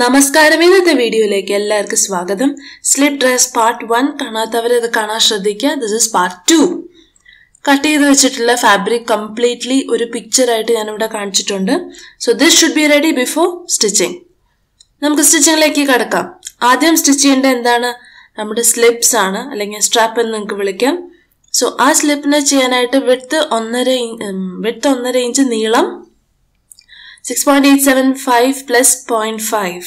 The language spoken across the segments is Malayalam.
നമസ്കാരം ഇന്നത്തെ വീഡിയോയിലേക്ക് എല്ലാവർക്കും സ്വാഗതം. സ്ലിപ്പ് ഡ്രസ് പാർട്ട് വൺ കാണാത്തവരത് കാണാൻ ശ്രദ്ധിക്കുക. This is part two cut ചെയ്ത് വെച്ചിട്ടുള്ള ഫാബ്രിക് കംപ്ലീറ്റ്ലി ഒരു പിക്ചറായിട്ട് ഞാനിവിടെ കാണിച്ചിട്ടുണ്ട്. So this should be ready before stitching നമുക്ക് സ്റ്റിച്ചിങ്ങിലേക്ക് കടക്കാം. ആദ്യം സ്റ്റിച്ച് ചെയ്യേണ്ട എന്താണ്? നമ്മുടെ സ്ലിപ്സ് ആണ്. അല്ലെങ്കിൽ സ്ട്രാപ്പ് എന്ന് നിങ്ങൾക്ക് വിളിക്കാം. സോ ആ സ്ലിപ്പിനെ ചെയ്യാനായിട്ട് വിട്ത്ത് ഒന്നര വിട്ത്ത് ഒന്നര ഇഞ്ച് നീളം six point eight seven five plus point five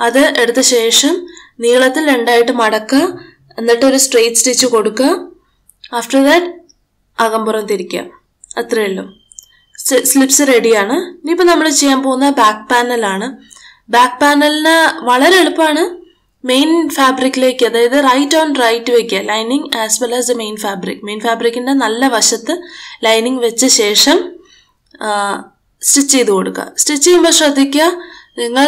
അത് എടുത്ത ശേഷം നീളത്തിൽ രണ്ടായിട്ട് മടക്കുക എന്നിട്ട് ഒരു സ്ട്രെയിറ്റ് സ്റ്റിച്ച് കൊടുക്കുക. ആഫ്റ്റർ ദാറ്റ് അകമ്പുറം തിരിക്കുക. അത്രയേ ഉള്ളൂ. സ്ലിപ്സ് റെഡിയാണ് ഇനിയിപ്പോൾ നമ്മൾ ചെയ്യാൻ പോകുന്ന ബാക്ക് പാനലാണ് ബാക്ക് പാനലിന് വളരെ എളുപ്പമാണ്. മെയിൻ ഫാബ്രിക്കിലേക്ക് അതായത് റൈറ്റ് ഓൺ റൈറ്റ് വെക്കുക. Lining as well as the main fabric main ഫാബ്രിക്കിന്റെ നല്ല വശത്ത് ലൈനിങ് വെച്ച ശേഷം സ്റ്റിച്ച് ചെയ്ത് കൊടുക്കുക. സ്റ്റിച്ച് ചെയ്യുമ്പോൾ ശ്രദ്ധിക്കുക നിങ്ങൾ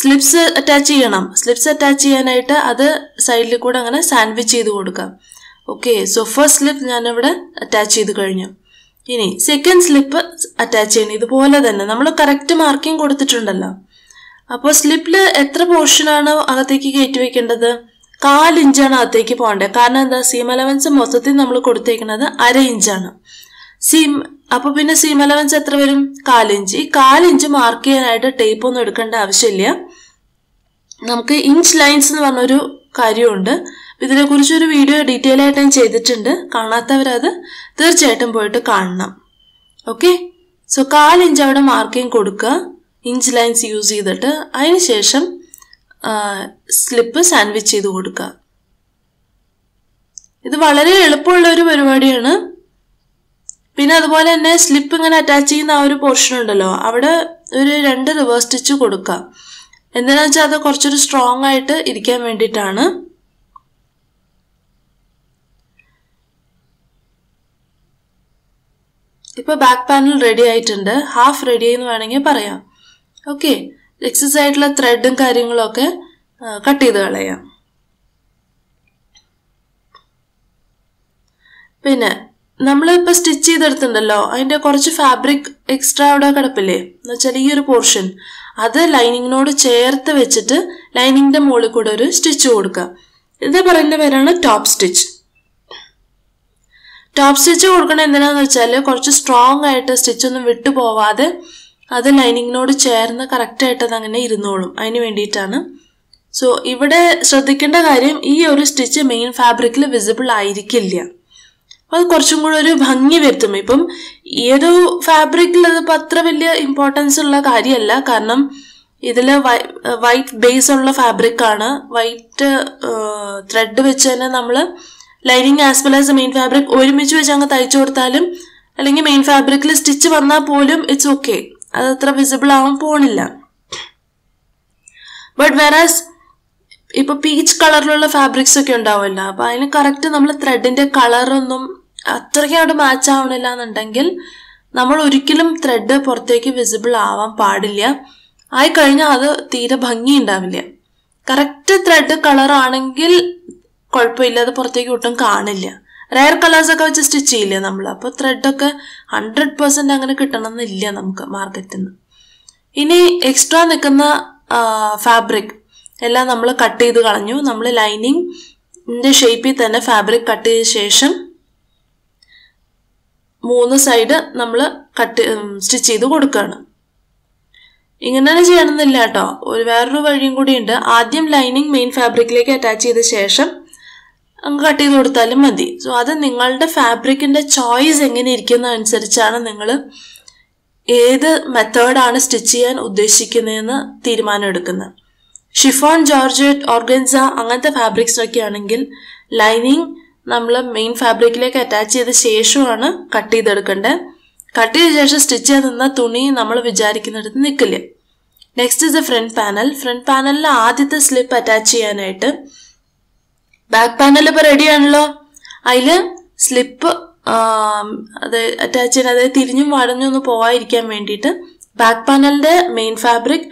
സ്ലിപ്സ് അറ്റാച്ച് ചെയ്യണം. സ്ലിപ്സ് അറ്റാച്ച് ചെയ്യാനായിട്ട് അത് സൈഡിൽ കൂടെ അങ്ങനെ സാൻഡ്വിച്ച് ചെയ്ത് കൊടുക്കാം ഓക്കെ സോ ഫസ്റ്റ് സ്ലിപ്പ് ഞാനിവിടെ അറ്റാച്ച് ചെയ്ത് കഴിഞ്ഞു. ഇനി സെക്കൻഡ് സ്ലിപ്പ് അറ്റാച്ച് ചെയ്യണം. ഇതുപോലെ തന്നെ നമ്മൾ കറക്റ്റ് മാർക്കിംഗ് കൊടുത്തിട്ടുണ്ടല്ലോ. അപ്പോൾ സ്ലിപ്പിൽ എത്ര പോർഷനാണ് അകത്തേക്ക് കയറ്റി വെക്കേണ്ടത്? കാലിഞ്ചാണ് അകത്തേക്ക് പോകേണ്ടത് കാരണം എന്താ സീം അലവൻസ് മൊത്തത്തിൽ നമ്മൾ കൊടുത്തേക്കുന്നത് അര ഇഞ്ചാണ് സീം അപ്പൊ പിന്നെ സീം അലവൻസ് എത്ര വരും? കാലിഞ്ച്. ഈ കാലിഞ്ച് മാർക്ക് ചെയ്യാനായിട്ട് ടേപ്പ് ഒന്നും എടുക്കേണ്ട ആവശ്യമില്ല. നമുക്ക് ഇഞ്ച് ലൈൻസ് എന്ന് പറഞ്ഞൊരു കാര്യമുണ്ട്. ഇതിനെക്കുറിച്ച് ഒരു വീഡിയോ ഡീറ്റെയിൽ ആയിട്ട് ഞാൻ ചെയ്തിട്ടുണ്ട്. കാണാത്തവരത് തീർച്ചയായിട്ടും പോയിട്ട് കാണണം. ഓക്കെ സോ കാലിഞ്ച് അവിടെ മാർക്കിങ് കൊടുക്കുക. ഇഞ്ച് ലൈൻസ് യൂസ് ചെയ്തിട്ട്. അതിനുശേഷം സ്ലിപ്പ് സാൻഡ്വിച്ച് ചെയ്ത് കൊടുക്കുക. ഇത് വളരെ എളുപ്പമുള്ള ഒരു പരിപാടിയാണ്. പിന്നെ അതുപോലെ തന്നെ സ്ലിപ്പ് ഇങ്ങനെ അറ്റാച്ച് ചെയ്യുന്ന ആ ഒരു പോർഷൻ ഉണ്ടല്ലോ അവിടെ ഒരു രണ്ട് റിവേഴ്സ് സ്റ്റിച്ച് കൊടുക്കുക. എന്തിനാ വെച്ചാൽ അത് കുറച്ചൊരു സ്ട്രോങ് ആയിട്ട് ഇരിക്കാൻ വേണ്ടിയിട്ടാണ്. ഇപ്പൊ ബാക്ക് പാനൽ റെഡി ആയിട്ടുണ്ട്. ഹാഫ് റെഡി എന്ന് വേണമെങ്കിൽ പറയാം. ഓക്കെ എക്സസ് ആയിട്ടുള്ള ത്രെഡും കാര്യങ്ങളും ഒക്കെ കട്ട് ചെയ്ത് കളയാം. പിന്നെ നമ്മളിപ്പോൾ സ്റ്റിച്ച് ചെയ്തെടുത്തിട്ടുണ്ടല്ലോ. അതിന്റെ കുറച്ച് ഫാബ്രിക് എക്സ്ട്രാ അവിടെ കിടപ്പില്ലേ? എന്ന് വെച്ചാൽ ഈ ഒരു പോർഷൻ അത് ലൈനിങ്ങിനോട് ചേർത്ത് വെച്ചിട്ട് ലൈനിങ്ങിന്റെ മുകളിൽ കൂടെ ഒരു സ്റ്റിച്ച് കൊടുക്കുക. ഇത് പറയുന്ന പേരാണ് ടോപ്പ് സ്റ്റിച്ച് ടോപ്പ് സ്റ്റിച്ച് കൊടുക്കണത് എന്തിനാന്ന് വെച്ചാൽ കുറച്ച് സ്ട്രോങ് ആയിട്ട് സ്റ്റിച്ച് ഒന്നും വിട്ടു പോവാതെ അത് ലൈനിങ്ങിനോട് ചേർന്ന് കറക്റ്റ് ആയിട്ട് അത് അങ്ങനെ ഇരുന്നോളും. അതിന് വേണ്ടിയിട്ടാണ്. സോ ഇവിടെ ശ്രദ്ധിക്കേണ്ട കാര്യം ഈ ഒരു സ്റ്റിച്ച് മെയിൻ ഫാബ്രിക്കിൽ വിസിബിൾ ആയിരിക്കില്ല. അത് കുറച്ചും കൂടെ ഒരു ഭംഗി വരുത്തും. ഇപ്പം ഏതോ ഫാബ്രിക്കിൽ അതിപ്പോൾ അത്ര വലിയ ഇമ്പോർട്ടൻസ് ഉള്ള കാര്യമല്ല. കാരണം ഇതിൽ വൈറ്റ് ബേസ് ഉള്ള ഫാബ്രിക് ആണ്. വൈറ്റ് ത്രെഡ് വെച്ച് തന്നെ നമ്മൾ lining as well as main fabric ഒരുമിച്ച് വെച്ച് അങ്ങ് തയ്ച്ചു കൊടുത്താലും അല്ലെങ്കിൽ മെയിൻ ഫാബ്രിക്കിൽ സ്റ്റിച്ച് വന്നാൽ പോലും ഇറ്റ്സ് ഓക്കെ അത് അത്ര വിസിബിൾ ആവാൻ പോണില്ല. ബട്ട് വെറാസ് ഇപ്പൊ പീച്ച് കളറിലുള്ള ഫാബ്രിക്സ് ഒക്കെ ഉണ്ടാവുമല്ലോ. അപ്പൊ അതിന് കറക്റ്റ് നമ്മൾ ത്രെഡിന്റെ കളറൊന്നും അത്രയ്ക്ക് അവിടെ മാച്ച് ആവണില്ല എന്നുണ്ടെങ്കിൽ നമ്മൾ ഒരിക്കലും ത്രെഡ് പുറത്തേക്ക് വിസിബിൾ ആവാൻ പാടില്ല. ആയി കഴിഞ്ഞാൽ അത് തീരെ ഭംഗി ഉണ്ടാവില്ല കറക്റ്റ് ത്രെഡ് കളർ ആണെങ്കിൽ കുഴപ്പമില്ല അത് പുറത്തേക്ക് ഒട്ടും കാണില്ല. റയർ കളേഴ്സ് ഒക്കെ വെച്ച് സ്റ്റിച്ച് ചെയ്യില്ലേ നമ്മൾ? അപ്പോൾ ത്രെഡൊക്കെ ഹൺഡ്രഡ് പെർസെന്റ് അങ്ങനെ കിട്ടണമെന്നില്ല നമുക്ക് മാർക്കറ്റിൽ നിന്ന് ഇനി എക്സ്ട്രാ നിൽക്കുന്ന ഫാബ്രിക് എല്ലാം നമ്മൾ കട്ട് ചെയ്ത് കളഞ്ഞു. നമ്മൾ ലൈനിങ്ങിന്റെ ഷേപ്പിൽ തന്നെ ഫാബ്രിക് കട്ട് ചെയ്ത ശേഷം മൂന്ന് സൈഡ് നമ്മൾ കട്ട് സ്റ്റിച്ച് ചെയ്ത് കൊടുക്കുകയാണ് ഇങ്ങനെ ചെയ്യണമെന്നില്ല കേട്ടോ ഒരു വേറൊരു വഴിയും കൂടി ഉണ്ട്. ആദ്യം ലൈനിങ് മെയിൻ ഫാബ്രിക്കിലേക്ക് അറ്റാച്ച് ചെയ്ത ശേഷം അങ്ങ് കട്ട് ചെയ്ത് കൊടുത്താലും മതി. സോ അത് നിങ്ങളുടെ ഫാബ്രിക്കിന്റെ ചോയ്സ് എങ്ങനെ ഇരിക്കുന്ന അനുസരിച്ചാണ് നിങ്ങൾ ഏത് മെത്തേഡാണ് സ്റ്റിച്ച് ചെയ്യാൻ ഉദ്ദേശിക്കുന്നതെന്ന് തീരുമാനം എടുക്കുന്നത്. ഷിഫോൺ ജോർജറ്റ് ഓർഗൻസ അങ്ങനത്തെ ഫാബ്രിക്സ് ഒക്കെ ആണെങ്കിൽ ലൈനിങ് നമ്മൾ മെയിൻ ഫാബ്രിക്കിലേക്ക് അറ്റാച്ച് ചെയ്ത ശേഷമാണ് കട്ട് ചെയ്തെടുക്കേണ്ടത് കട്ട് ചെയ്ത ശേഷം സ്റ്റിച്ച് ചെയ്ത് നിന്ന തുണി നമ്മൾ വിചാരിക്കുന്നിടത്ത് നിൽക്കില്ല. Next is a front panel front പാനലിൽ ആദ്യത്തെ സ്ലിപ്പ് അറ്റാച്ച് ചെയ്യാനായിട്ട് ബാക്ക് പാനൽ ഇപ്പോൾ റെഡി ആണല്ലോ. അതിൽ സ്ലിപ്പ് അത് അറ്റാച്ച് ചെയ്യാൻ അതായത് തിരിഞ്ഞും വടഞ്ഞും ഒന്ന് പോവാതിരിക്കാൻ വേണ്ടിയിട്ട് back പാനലിന്റെ main fabric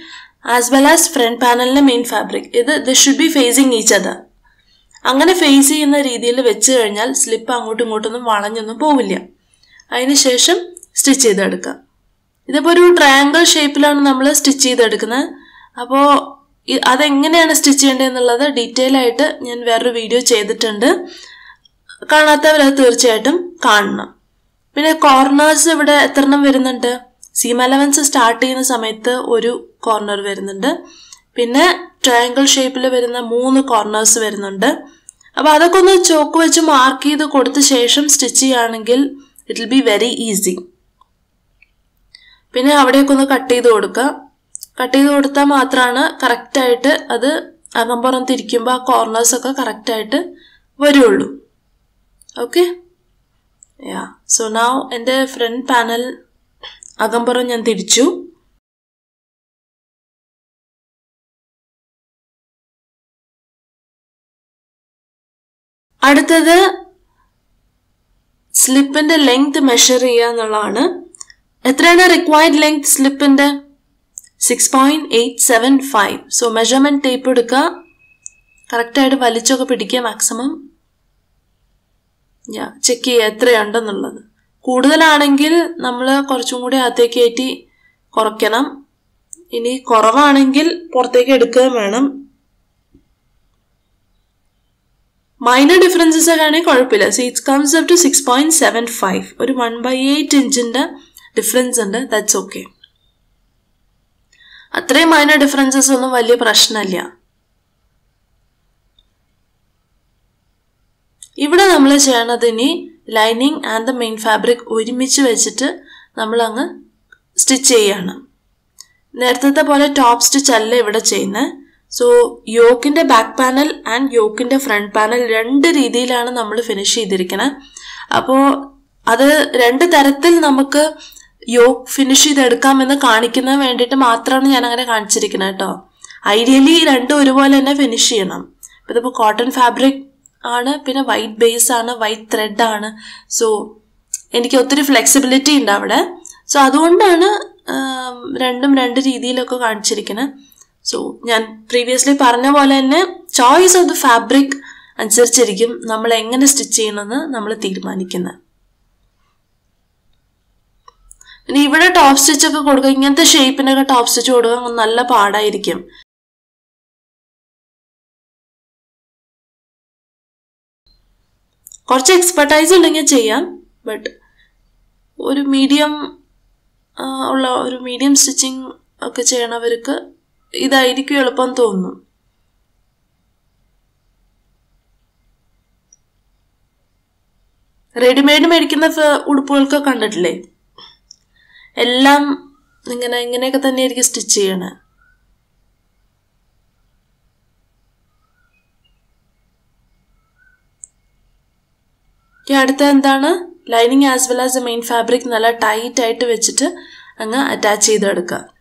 as well as front പാനലിന്റെ main fabric ഇത് this should be facing each other അങ്ങനെ ഫേസ് ചെയ്യുന്ന രീതിയിൽ വെച്ച് കഴിഞ്ഞാൽ സ്ലിപ്പ് അങ്ങോട്ടും ഇങ്ങോട്ടൊന്നും വളഞ്ഞൊന്നും പോവില്ല. അതിനുശേഷം സ്റ്റിച്ച് ചെയ്തെടുക്കാം ഇതിപ്പോൾ ഒരു ട്രയാങ്കിൾ ഷേപ്പിലാണ് നമ്മൾ സ്റ്റിച്ച് ചെയ്തെടുക്കുന്നത്. അപ്പോൾ അതെങ്ങനെയാണ് സ്റ്റിച്ച് ചെയ്യേണ്ടതെന്നുള്ളത് ഡീറ്റെയിൽ ആയിട്ട് ഞാൻ വേറൊരു വീഡിയോ ചെയ്തിട്ടുണ്ട്. കാണാത്തവരത് തീർച്ചയായിട്ടും കാണണം. പിന്നെ കോർണേഴ്സ് ഇവിടെ എത്ര എണ്ണം വരുന്നുണ്ട്? സീം അലവൻസ് സ്റ്റാർട്ട് ചെയ്യുന്ന സമയത്ത് ഒരു കോർണർ വരുന്നുണ്ട്. പിന്നെ ട്രയാങ്കിൾ ഷേപ്പിൽ വരുന്ന മൂന്ന് കോർണേഴ്സ് വരുന്നുണ്ട്. അപ്പോൾ അതൊക്കെ ഒന്ന് ചോക്ക് വെച്ച് മാർക്ക് ചെയ്ത് കൊടുത്ത ശേഷം സ്റ്റിച്ച് ചെയ്യുകയാണെങ്കിൽ it will be very easy പിന്നെ അവിടെയൊക്കെ ഒന്ന് കട്ട് ചെയ്ത് കൊടുക്കുക. കട്ട് ചെയ്ത് കൊടുത്താൽ മാത്രമാണ് കറക്റ്റായിട്ട് അത് അകമ്പുറം തിരിക്കുമ്പോൾ ആ കോർണേഴ്സ് ഒക്കെ കറക്റ്റായിട്ട് വരുള്ളൂ. ഓക്കെ യാ സോ നാവ് എന്റെ ഫ്രണ്ട് പാനൽ അകമ്പുറം ഞാൻ തിരിച്ചു. അടുത്തത് സ്ലിപ്പിന്റെ ലെങ്ത് മെഷർ ചെയ്യുക എന്നുള്ളതാണ്. എത്രയാണ് required length സ്ലിപ്പിന്റെ? Six point eight seven five so measurement tape എടുക്കുക. കറക്റ്റായിട്ട് വലിച്ചൊക്കെ പിടിക്കുക മാക്സിമം യാ ചെക്ക് ചെയ്യുക എത്രയുണ്ടെന്നുള്ളത്. കൂടുതലാണെങ്കിൽ നമ്മൾ കുറച്ചും കൂടി അകത്തേക്ക് കയറ്റി കുറയ്ക്കണം. ഇനി കുറവാണെങ്കിൽ പുറത്തേക്ക് എടുക്കുകയും വേണം. മൈനർ ഡിഫറൻസസ് ഒക്കെ ആണെങ്കിൽ കുഴപ്പമില്ല. So it comes up to six point seven five ഒരു വൺ ബൈ എയ്റ്റ് ഇഞ്ചിന്റെ ഡിഫറൻസ് ഉണ്ട്. ദാറ്റ്സ് ഓക്കെ അത്രയും മൈനർ ഡിഫറൻസസ് ഒന്നും വലിയ പ്രശ്നമില്ല. ഇവിടെ നമ്മൾ ചെയ്യണത് ഇനി lining and the main fabric ഒരുമിച്ച് വെച്ചിട്ട് നമ്മൾ അങ്ങ് സ്റ്റിച്ച് ചെയ്യാണ്. നേരത്തെ പോലെ ടോപ്പ് സ്റ്റിച്ച് അല്ല ഇവിടെ ചെയ്യുന്നത്. സോ യോക്കിന്റെ ബാക്ക് പാനൽ ആൻഡ് യോക്കിന്റെ ഫ്രണ്ട് പാനൽ രണ്ട് രീതിയിലാണ് നമ്മൾ ഫിനിഷ് ചെയ്തിരിക്കുന്നത് അപ്പോൾ അത് രണ്ട് തരത്തിൽ നമുക്ക് യോക്ക് ഫിനിഷ് ചെയ്തെടുക്കാമെന്ന് കാണിക്കുന്നതിന് വേണ്ടിയിട്ട് മാത്രമാണ് ഞാൻ അങ്ങനെ കാണിച്ചിരിക്കുന്നത് കേട്ടോ. ഐഡിയലി രണ്ടും ഒരുപോലെ തന്നെ ഫിനിഷ് ചെയ്യണം. ഇപ്പം ഇതിപ്പോൾ കോട്ടൺ ഫാബ്രിക് ആണ് പിന്നെ വൈറ്റ് ബേസ് ആണ് വൈറ്റ് ത്രെഡ് ആണ്. സോ എനിക്ക് ഒത്തിരി ഫ്ലെക്സിബിലിറ്റി ഉണ്ട് അവിടെ. സോ അതുകൊണ്ടാണ് രണ്ടും രണ്ട് രീതിയിലൊക്കെ കാണിച്ചിരിക്കുന്നത് സോ ഞാൻ പ്രീവിയസ്ലി പറഞ്ഞ പോലെ തന്നെ ചോയ്സ് ഓഫ് ദ ഫാബ്രിക് അനുസരിച്ചിരിക്കും നമ്മൾ എങ്ങനെ സ്റ്റിച്ച് ചെയ്യണമെന്ന് നമ്മൾ തീരുമാനിക്കുന്നത്. ഇനി ഇവിടെ ടോപ്പ് സ്റ്റിച്ച് ഒക്കെ കൊടുക്കുക ഇങ്ങനത്തെ ഷേപ്പിനൊക്കെ ടോപ്പ് സ്റ്റിച്ച് കൊടുക്കുക നല്ല പാടായിരിക്കും. കുറച്ച് എക്സ്പെർട്ടൈസ് ഉണ്ടെങ്കിൽ ചെയ്യാം ബട്ട് ഒരു മീഡിയം ഉള്ള ഒരു മീഡിയം സ്റ്റിച്ചിങ് ഒക്കെ ചെയ്യണവർക്ക് ഇതായിരിക്കും എളുപ്പം തോന്നും. റെഡിമെയ്ഡ് മേടിക്കുന്ന ഉടുപ്പുകളൊക്കെ കണ്ടിട്ടില്ലേ? എല്ലാം ഇങ്ങനെ ഇങ്ങനെയൊക്കെ തന്നെയായിരിക്കും സ്റ്റിച്ച് ചെയ്യണേ. അടുത്ത എന്താണ്? Lining as well as a main fabric നല്ല ടൈറ്റ് ആയിട്ട് വെച്ചിട്ട് അങ്ങ് അറ്റാച്ച് ചെയ്തെടുക്കുക.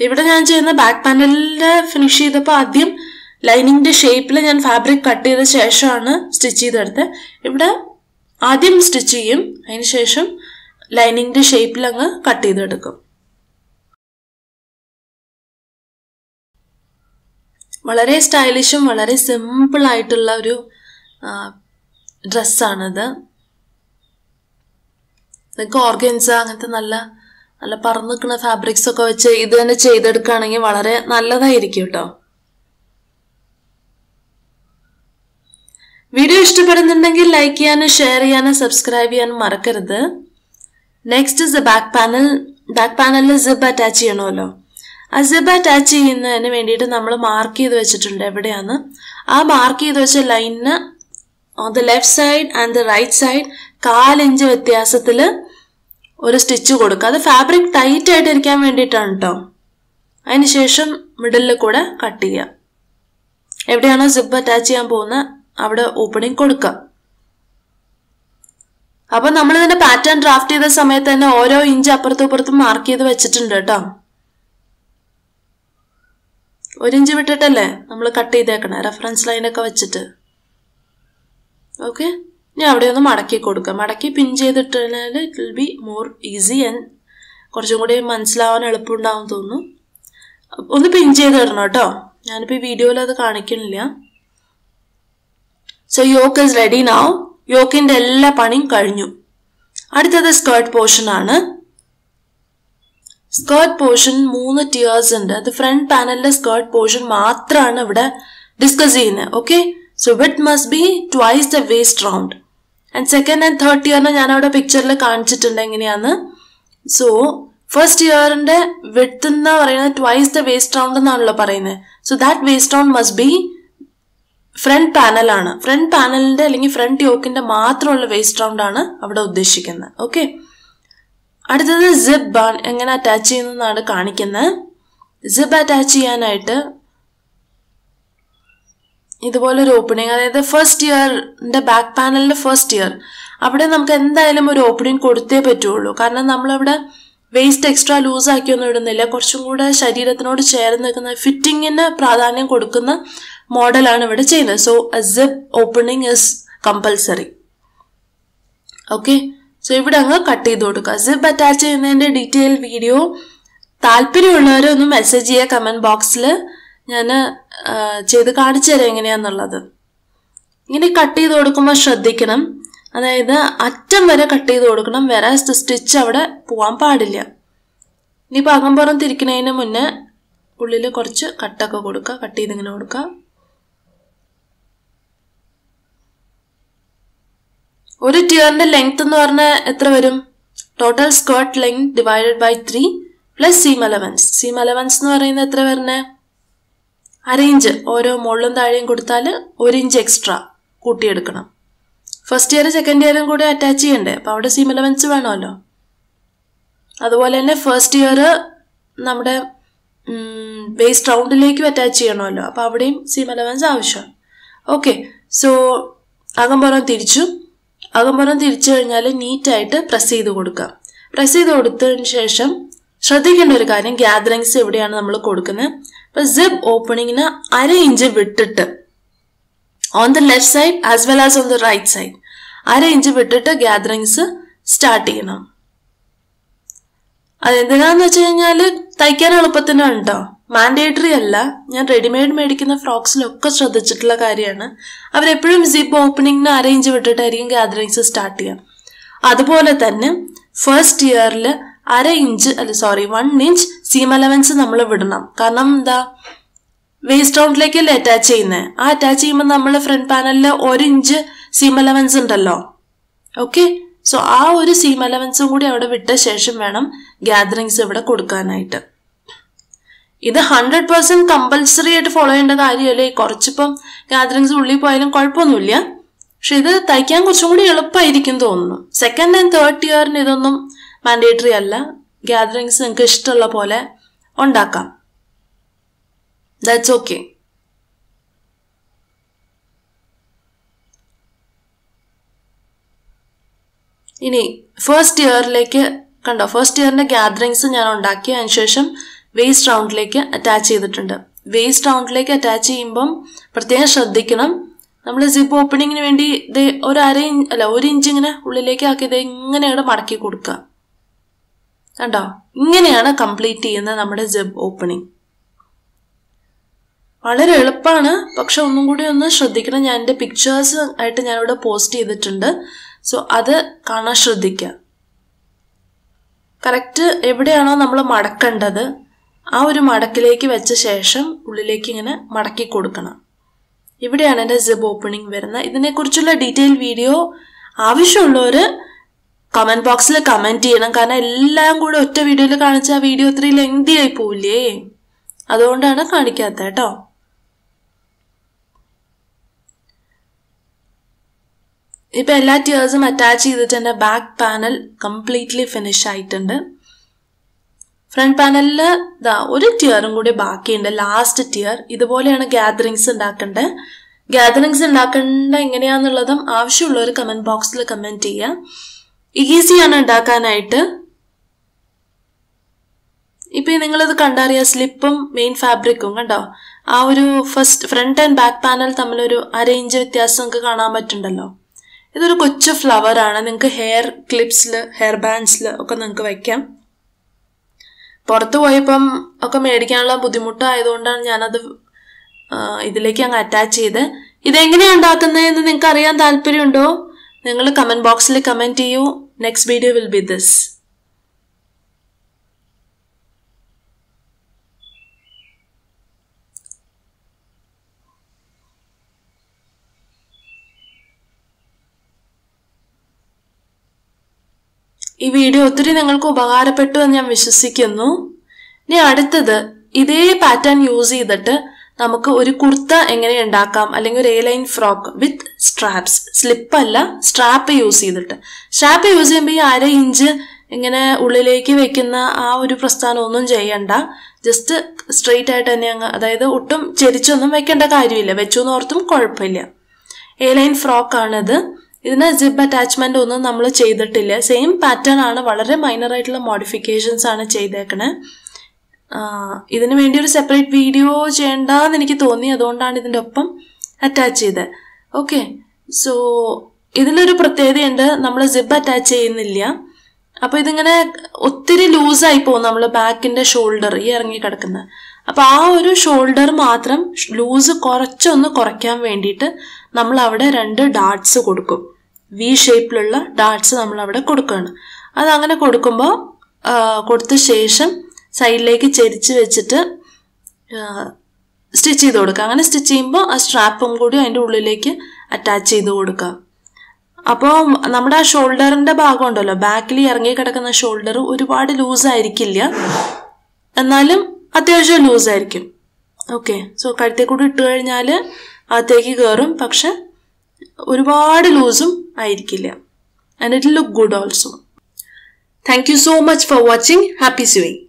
ഇവിടെ ഞാൻ ചെയ്യുന്ന ബാക്ക് പാനലിന്റെ ഫിനിഷ് ചെയ്തപ്പോൾ ആദ്യം ലൈനിങ്ങിന്റെ ഷേപ്പിൽ ഞാൻ ഫാബ്രിക് കട്ട് ചെയ്ത ശേഷമാണ് സ്റ്റിച്ച് ചെയ്തെടുത്തത്. ഇവിടെ ആദ്യം സ്റ്റിച്ച് ചെയ്യും. അതിന് ശേഷം ലൈനിങ്ങിന്റെ ഷേപ്പിൽ അങ്ങ് കട്ട് ചെയ്തെടുക്കും. വളരെ സ്റ്റൈലിഷും വളരെ സിമ്പിൾ ആയിട്ടുള്ള ഒരു ഡ്രസ്സാണിത് നിങ്ങൾക്ക് ഓർഗൻസ അങ്ങനത്തെ നല്ല നല്ല പറന്ന് നിൽക്കുന്ന ഫാബ്രിക്സ് ഒക്കെ വെച്ച് ഇത് തന്നെ ചെയ്തെടുക്കുകയാണെങ്കിൽ വളരെ നല്ലതായിരിക്കും കേട്ടോ വീഡിയോ ഇഷ്ടപ്പെടുന്നുണ്ടെങ്കിൽ ലൈക്ക് ചെയ്യാനും ഷെയർ ചെയ്യാനും സബ്സ്ക്രൈബ് ചെയ്യാനും മറക്കരുത്. Next is back panel back പാനലിൽ സിബ് അറ്റാച്ച് ചെയ്യണമല്ലോ. ആ സിബ് അറ്റാച്ച് ചെയ്യുന്നതിന് വേണ്ടിയിട്ട് നമ്മൾ മാർക്ക് ചെയ്ത് വെച്ചിട്ടുണ്ട് എവിടെയാണ്. ആ മാർക്ക് ചെയ്ത് വെച്ച ലൈനിന് on the left side and the right side കാലിഞ്ച് വ്യത്യാസത്തിൽ ഒരു സ്റ്റിച്ച് കൊടുക്കുക. അത് ഫാബ്രിക് ടൈറ്റ് ആയിട്ട് ഇരിക്കാൻ വേണ്ടിയിട്ടാണ് കേട്ടോ അതിനുശേഷം മിഡിലിൽ കൂടെ കട്ട് ചെയ്യുക. എവിടെയാണോ സിബ് അറ്റാച്ച് ചെയ്യാൻ പോകുന്നത് അവിടെ ഓപ്പണിംഗ് കൊടുക്കുക. അപ്പൊ നമ്മൾ ഇതിന്റെ പാറ്റേൺ ഡ്രാഫ്റ്റ് ചെയ്ത സമയത്ത് തന്നെ ഓരോ ഇഞ്ച് അപ്പുറത്തും ഇപ്പുറത്തും മാർക്ക് ചെയ്ത് വെച്ചിട്ടുണ്ട് കേട്ടോ ഒരു ഇഞ്ച് വിട്ടിട്ടല്ലേ നമ്മൾ കട്ട് ചെയ്തേക്കണേ? റെഫറൻസ് ലൈനൊക്കെ വെച്ചിട്ട്. ഓക്കെ ഇനി അവിടെ ഒന്ന് മടക്കി കൊടുക്കുക മടക്കി പിൻ ചെയ്തിട്ട് കഴിഞ്ഞാൽ it will be more easy and കുറച്ചും കൂടി മനസ്സിലാവാൻ എളുപ്പമുണ്ടാവും തോന്നുന്നു. ഒന്ന് പിൻ ചെയ്ത് ഇടണം കേട്ടോ. ഞാനിപ്പോൾ ഈ വീഡിയോയിൽ അത് കാണിക്കണില്ല so yoke is ready now യോക്കിന്റെ എല്ലാ പണിയും കഴിഞ്ഞു. അടുത്തത് സ്കേർട്ട് പോർഷൻ ആണ്. സ്കേർട്ട് പോർഷൻ മൂന്ന് ടിയേഴ്സ് ഉണ്ട്. അത് ഫ്രണ്ട് പാനലിലെ സ്കേർട്ട് പോർഷൻ മാത്രമാണ് ഇവിടെ ഡിസ്കസ് ചെയ്യുന്നത്. Okay so it must be twice the waist round and second and third ഇയറിന് ഞാൻ അവിടെ പിക്ചറിൽ കാണിച്ചിട്ടുണ്ട് എങ്ങനെയാന്ന് സോ ഫസ്റ്റ് ഇയറിന്റെ വിത്ത് എന്ന് പറയുന്നത് ട്വൈസ് ദ വേസ്റ്റ് റൗണ്ട് എന്നാണല്ലോ പറയുന്നത്. So that waist round must be front പാനലാണ് front പാനലിന്റെ അല്ലെങ്കിൽ ഫ്രണ്ട് യോക്കിന്റെ മാത്രമുള്ള വേസ്റ്റ് റൗണ്ട് ആണ് അവിടെ ഉദ്ദേശിക്കുന്നത്. ഓക്കെ അടുത്തത് സിബ് എങ്ങനെ അറ്റാച്ച് ചെയ്യുന്നതാണ് കാണിക്കുന്നത്. സിബ് അറ്റാച്ച് ചെയ്യാനായിട്ട് ഇതുപോലെ ഒരു ഓപ്പണിങ് അതായത് ഫസ്റ്റ് ഇയറിന്റെ ബാക്ക് പാനലിന്റെ ഫസ്റ്റ് ഇയർ അവിടെ നമുക്ക് എന്തായാലും ഒരു ഓപ്പണിങ് കൊടുത്തേ പറ്റുള്ളൂ. കാരണം നമ്മളവിടെ വേസ്റ്റ് എക്സ്ട്രാ ലൂസ് ആക്കിയൊന്നും ഇടുന്നില്ല. കുറച്ചും കൂടെ ശരീരത്തിനോട് ചേർന്ന് നിൽക്കുന്ന ഫിറ്റിങ്ങിന് പ്രാധാന്യം കൊടുക്കുന്ന മോഡലാണ് ഇവിടെ ചെയ്യുന്നത്. So zip opening is compulsory okay so ഇവിടെ അങ്ങ് കട്ട് ചെയ്ത് കൊടുക്കുക. സിബ് അറ്റാച്ച് ചെയ്യുന്നതിന്റെ ഡീറ്റെയിൽ വീഡിയോ താല്പര്യമുള്ളവരെ ഒന്ന് മെസ്സേജ് ചെയ്യുക കമന്റ് ബോക്സിൽ ഞാൻ ചെയ്ത് കാണിച്ചു തരാം എങ്ങനെയാന്നുള്ളത്. ഇങ്ങനെ കട്ട് ചെയ്ത് കൊടുക്കുമ്പോൾ ശ്രദ്ധിക്കണം. അതായത് അറ്റം വരെ കട്ട് ചെയ്ത് കൊടുക്കണം. വേറെ സ്റ്റിച്ച് അവിടെ പോകാൻ പാടില്ല. ഇനിയിപ്പോൾ അകമ്പുറം തിരിക്കുന്നതിന് മുന്നേ ഉള്ളിൽ കുറച്ച് കട്ടൊക്കെ കൊടുക്കുക. കട്ട് ചെയ്ത് ഇങ്ങനെ കൊടുക്കുക. ഒരു ടിയറിന്റെ ലെങ്ത് എന്ന് പറഞ്ഞാൽ എത്ര വരും? Total skirt length divided by three plus seam allowance seam allowance എന്ന് പറയുന്നത് എത്ര വരുന്നേ അര ഇഞ്ച് ഓരോ മുകളിലും താഴെയും കൊടുത്താൽ ഒരു ഇഞ്ച് എക്സ്ട്രാ കൂട്ടിയെടുക്കണം. ഫസ്റ്റ് ഇയർ സെക്കൻഡ് ഇയറും കൂടി അറ്റാച്ച് ചെയ്യണ്ടേ? അപ്പോൾ അവിടെ സീം വേണമല്ലോ. അതുപോലെ തന്നെ ഫസ്റ്റ് ഇയർ നമ്മുടെ വേസ്റ്റ് റൗണ്ടിലേക്കും അറ്റാച്ച് ചെയ്യണമല്ലോ. അപ്പോൾ അവിടെയും സീം ആവശ്യമാണ്. ഓക്കെ സോ അകമ്പുറം തിരിച്ചു. അകമ്പുറം തിരിച്ചു കഴിഞ്ഞാൽ നീറ്റായിട്ട് പ്രസ് ചെയ്ത് കൊടുക്കുക പ്രസ് ചെയ്ത് കൊടുത്തതിന് ശേഷം ശ്രദ്ധിക്കേണ്ട ഒരു കാര്യം ഗ്യാദറിങ്സ് എവിടെയാണ് നമ്മൾ കൊടുക്കുന്നത്? അപ്പൊ സിബ് ഓപ്പണിങ്ങിന് അര ഇഞ്ച് വിട്ടിട്ട് on the left side as well as on the right side അര ഇഞ്ച് വിട്ടിട്ട് ഗ്യാദറിങ്സ് സ്റ്റാർട്ട് ചെയ്യണം. അതെന്തിനാന്ന് വെച്ച് കഴിഞ്ഞാൽ തയ്ക്കാൻ എളുപ്പത്തിന് ഉണ്ടോ മാൻഡേറ്ററി അല്ല. ഞാൻ റെഡിമെയ്ഡ് മേടിക്കുന്ന ഫ്രോക്സിലൊക്കെ ശ്രദ്ധിച്ചിട്ടുള്ള കാര്യമാണ്. അവരെപ്പോഴും സിബ് ഓപ്പണിങ്ങിന് ഇഞ്ച് വിട്ടിട്ടായിരിക്കും ഗ്യാദറിങ്സ് സ്റ്റാർട്ട് ചെയ്യാം. അതുപോലെ തന്നെ ഫസ്റ്റ് ഇയറിൽ അര ഇഞ്ച് അല്ല sorry one inch seam allowance നമ്മൾ വിടണം. കാരണം എന്താ? വേസ്റ്റ് റൗണ്ടിലേക്കല്ലേ അറ്റാച്ച് ചെയ്യുന്നത് ആ അറ്റാച്ച് ചെയ്യുമ്പോൾ നമ്മൾ ഫ്രണ്ട് പാനലിൽ ഒരു ഇഞ്ച് സീം അലവൻസ് ഉണ്ടല്ലോ. ഓക്കെ സോ ആ ഒരു സീം അലവൻസും കൂടി അവിടെ വിട്ട ശേഷം വേണം ഗ്യാദറിങ്സ് ഇവിടെ കൊടുക്കാനായിട്ട്. ഇത് ഹൺഡ്രഡ് പെർസെന്റ് കമ്പൽസറി ആയിട്ട് ഫോളോ ചെയ്യേണ്ട കാര്യമല്ലേ? കുറച്ചിപ്പം ഗ്യാദറിങ്സ് ഉള്ളിൽ പോയാലും കുഴപ്പമൊന്നുമില്ല. പക്ഷെ ഇത് തയ്ക്കാൻ കുറച്ചും കൂടി എളുപ്പമായിരിക്കും തോന്നുന്നു. സെക്കൻഡ് ആൻഡ് തേർഡ് ഇയറിന് ഇതൊന്നും മാൻഡേറ്ററി അല്ല. ഗ്യാദറിങ്സ് നിങ്ങൾക്ക് ഇഷ്ടമുള്ള പോലെ ഉണ്ടാക്കാം. ദാറ്റ്സ് ഓക്കെ ഇനി ഫസ്റ്റ് ഇയറിലേക്ക് കണ്ടോ? ഫസ്റ്റ് ഇയറിന്റെ ഗ്യാദറിങ്സ് ഞാൻ ഉണ്ടാക്കി അതിനുശേഷം വേസ്റ്റ് റൗണ്ടിലേക്ക് അറ്റാച്ച് ചെയ്തിട്ടുണ്ട്. വേസ്റ്റ് റൗണ്ടിലേക്ക് അറ്റാച്ച് ചെയ്യുമ്പം പ്രത്യേകം ശ്രദ്ധിക്കണം. നമ്മൾ സിപ്പ് ഓപ്പണിങ്ങിന് വേണ്ടി ഇത് ഒരു അര ഇഞ്ച് അല്ല ഒരു ഇഞ്ച് ഇങ്ങനെ ഉള്ളിലേക്ക് ആക്കി ഇത് ഇങ്ങനെയാണ് മടക്കി കൊടുക്കുക. കണ്ടോ? ഇങ്ങനെയാണ് കംപ്ലീറ്റ് ചെയ്യുന്ന നമ്മുടെ ജബ് ഓപ്പണിംഗ് വളരെ എളുപ്പമാണ്. പക്ഷെ ഒന്നും കൂടി ഒന്ന് ശ്രദ്ധിക്കണം. ഞാൻ എന്റെ പിക്ചേഴ്സ് ആയിട്ട് ഞാനിവിടെ പോസ്റ്റ് ചെയ്തിട്ടുണ്ട്. സോ അത് കാണാൻ ശ്രദ്ധിക്കുക കറക്റ്റ് എവിടെയാണോ നമ്മൾ മടക്കേണ്ടത് ആ ഒരു മടക്കിലേക്ക് വെച്ച ശേഷം ഉള്ളിലേക്ക് ഇങ്ങനെ മടക്കി കൊടുക്കണം. ഇവിടെയാണ് എന്റെ സിബ് ഓപ്പണിംഗ് വരുന്നത്. ഇതിനെക്കുറിച്ചുള്ള ഡീറ്റെയിൽ വീഡിയോ ആവശ്യമുള്ളവർ കമന്റ് ബോക്സിൽ കമന്റ് ചെയ്യണം. കാരണം എല്ലാം കൂടെ ഒറ്റ വീഡിയോയിൽ കാണിച്ച ആ വീഡിയോ ഇത്രയും ലെങ്തി ആയി പോവില്ലേ? അതുകൊണ്ടാണ് കാണിക്കാത്ത കേട്ടോ. ഇപ്പം എല്ലാ ടിയേഴ്സും അറ്റാച്ച് ചെയ്തിട്ട് എന്റെ ബാക്ക് പാനൽ കംപ്ലീറ്റ്ലി ഫിനിഷ് ആയിട്ടുണ്ട്. ഫ്രണ്ട് പാനലിൽ ഒരു ടിയറും കൂടി ബാക്കിയുണ്ട്. ലാസ്റ്റ് ടിയർ ഇതുപോലെയാണ് ഗ്യാദറിങ്സ് ഉണ്ടാക്കേണ്ടത് ഗ്യാദറിങ്സ് ഉണ്ടാക്കേണ്ട എങ്ങനെയാന്നുള്ളതും ആവശ്യമുള്ളവർ കമന്റ് ബോക്സിൽ കമന്റ് ചെയ്യുക ഈസിയാണ് ഉണ്ടാക്കാനായിട്ട് ഇപ്പം നിങ്ങളിത് കണ്ടറിയാം സ്ലിപ്പും മെയിൻ ഫാബ്രിക്കും കണ്ടോ? ആ ഒരു first front and back panel തമ്മിലൊരു അര ഇഞ്ച് വ്യത്യാസം നിങ്ങൾക്ക് കാണാൻ പറ്റുന്നുണ്ടല്ലോ. ഇതൊരു കൊച്ചു ഫ്ലവർ ആണ്. നിങ്ങൾക്ക് ഹെയർ ക്ലിപ്സിൽ ഹെയർ ബാൻഡ്സിൽ ഒക്കെ നിങ്ങൾക്ക് വയ്ക്കാം പുറത്ത് പോയപ്പം ഒക്കെ മേടിക്കാനുള്ള ബുദ്ധിമുട്ടായതുകൊണ്ടാണ് ഞാനത് ഇതിലേക്ക് അങ്ങ് അറ്റാച്ച് ചെയ്ത് ഇതെങ്ങനെയാണ് ഉണ്ടാക്കുന്നതെന്ന് നിങ്ങൾക്ക് അറിയാൻ താല്പര്യമുണ്ടോ? നിങ്ങൾ കമന്റ് ബോക്സിൽ കമന്റ് ചെയ്യൂ. Next video will be this ഈ വീഡിയോ ഒത്തിരി നിങ്ങൾക്ക് ഉപകാരപ്പെട്ടു എന്ന് ഞാൻ വിശ്വസിക്കുന്നു. ഇനി അടുത്തത് ഇതേ പാറ്റേൺ യൂസ് ചെയ്തിട്ട് നമുക്ക് ഒരു കുർത്ത എങ്ങനെ ഉണ്ടാക്കാം? അല്ലെങ്കിൽ ഒരു A line frock with straps slip അല്ല സ്ട്രാപ്പ് യൂസ് ചെയ്തിട്ട്. സ്ട്രാപ്പ് യൂസ് ചെയ്യുമ്പോൾ ഈ അര ഇഞ്ച് ഇങ്ങനെ ഉള്ളിലേക്ക് വെക്കുന്ന ആ ഒരു പ്രസ്ഥാനം ഒന്നും ചെയ്യണ്ട. ജസ്റ്റ് സ്ട്രെയിറ്റ് ആയിട്ട് തന്നെ അങ്ങ് അതായത് ഒട്ടും ചെരിച്ചൊന്നും വെക്കേണ്ട കാര്യമില്ല. വെച്ചു എന്ന് ഓർത്തും കുഴപ്പമില്ല. എ ലൈൻ ഫ്രോക്ക് ആണിത്. ഇതിന് ജിബ് അറ്റാച്ച്മെന്റ് ഒന്നും നമ്മൾ ചെയ്തിട്ടില്ല. സെയിം പാറ്റേൺ ആണ് വളരെ മൈനർ ആയിട്ടുള്ള മോഡിഫിക്കേഷൻസ് ആണ് ചെയ്തേക്കണേ. ഇതിന് വേണ്ടി ഒരു സെപ്പറേറ്റ് വീഡിയോ ചെയ്യണ്ടെന്ന് എനിക്ക് തോന്നി. അതുകൊണ്ടാണ് ഇതിന്റെ ഒപ്പം അറ്റാച്ച് ചെയ്തത് ഓക്കെ സോ ഇതിലൊരു പ്രത്യേകതയുണ്ട്. നമ്മൾ സിബ് അറ്റാച്ച് ചെയ്യുന്നില്ല. അപ്പോൾ ഇതിങ്ങനെ ഒത്തിരി ലൂസായി പോകും നമ്മൾ ബാക്കിന്റെ ഷോൾഡർ ഈ ഇറങ്ങി കിടക്കുന്ന. അപ്പോൾ ആ ഒരു ഷോൾഡർ മാത്രം ലൂസ് കുറച്ചൊന്ന് കുറയ്ക്കാൻ വേണ്ടിയിട്ട് നമ്മൾ അവിടെ രണ്ട് ഡാർട്സ് കൊടുക്കും. വി ഷേപ്പിലുള്ള ഡാർട്സ് നമ്മൾ അവിടെ കൊടുക്കുകയാണ് അത് അങ്ങനെ കൊടുക്കുമ്പോൾ കൊടുത്ത ശേഷം സൈഡിലേക്ക് ചെരിച്ച് വെച്ചിട്ട് സ്റ്റിച്ച് ചെയ്ത് കൊടുക്കുക. അങ്ങനെ സ്റ്റിച്ച് ചെയ്യുമ്പോൾ ആ സ്ട്രാപ്പും കൂടി അതിന്റെ ഉള്ളിലേക്ക് അറ്റാച്ച് ചെയ്ത് കൊടുക്കുക. അപ്പോൾ നമ്മുടെ ആ ഷോൾഡറിന്റെ ഭാഗം ഉണ്ടല്ലോ. ബാക്കിൽ ഇറങ്ങി കിടക്കുന്ന ഷോൾഡർ ഒരുപാട് ലൂസ് ആയിരിക്കില്ല. എന്നാലും അത്യാവശ്യം ലൂസ് ആയിരിക്കും. ഓക്കെ സോ കഴുത്തേ കൂടി ഇട്ട് കഴിഞ്ഞാൽ അകത്തേക്ക് കയറും പക്ഷെ ഒരുപാട് ലൂസും ആയിരിക്കില്ല. And it look good also thank you so much for watching happy swing